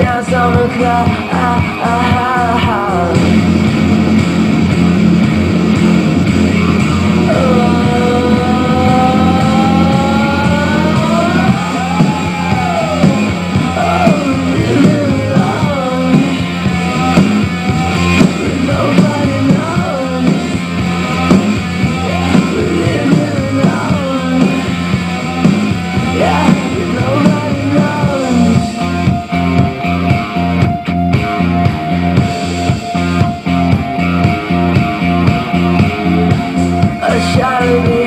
Dance on the car, ah, ah, ah, ah. I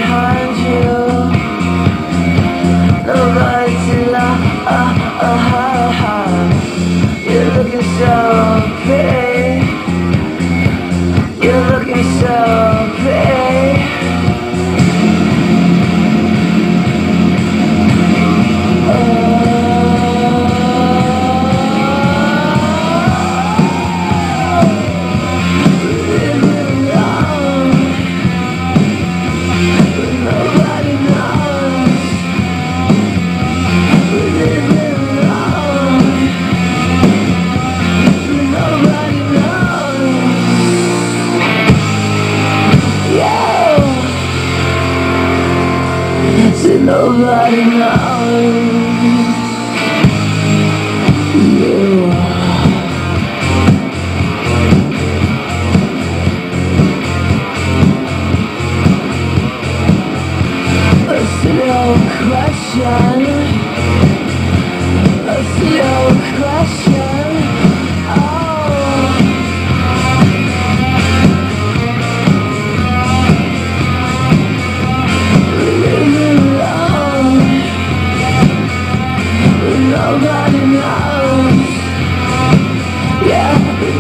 see nobody knows you are. I see no question.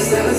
is the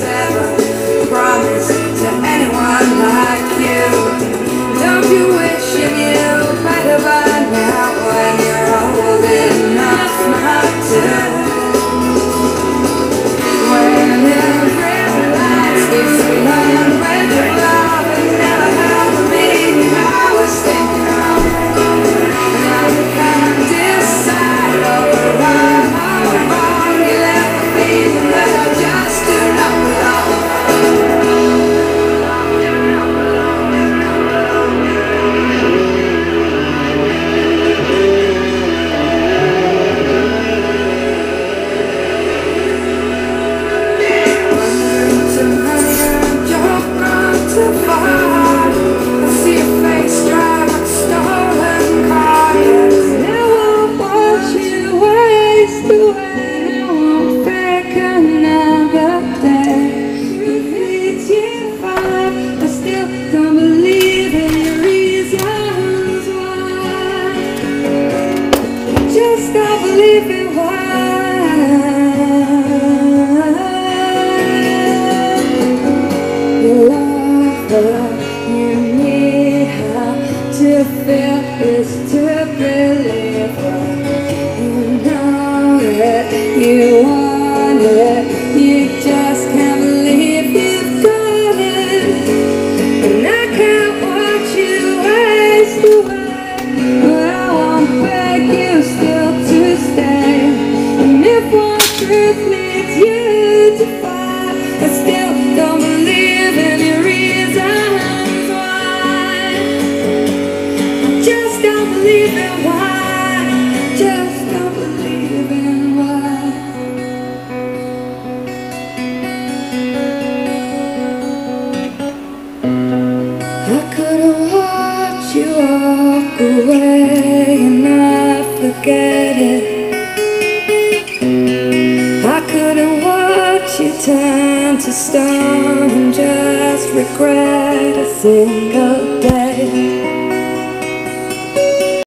love. Believe in why, just don't believe in why. I couldn't watch you walk away and I forget it. I couldn't watch you turn to stone and just regret a single day.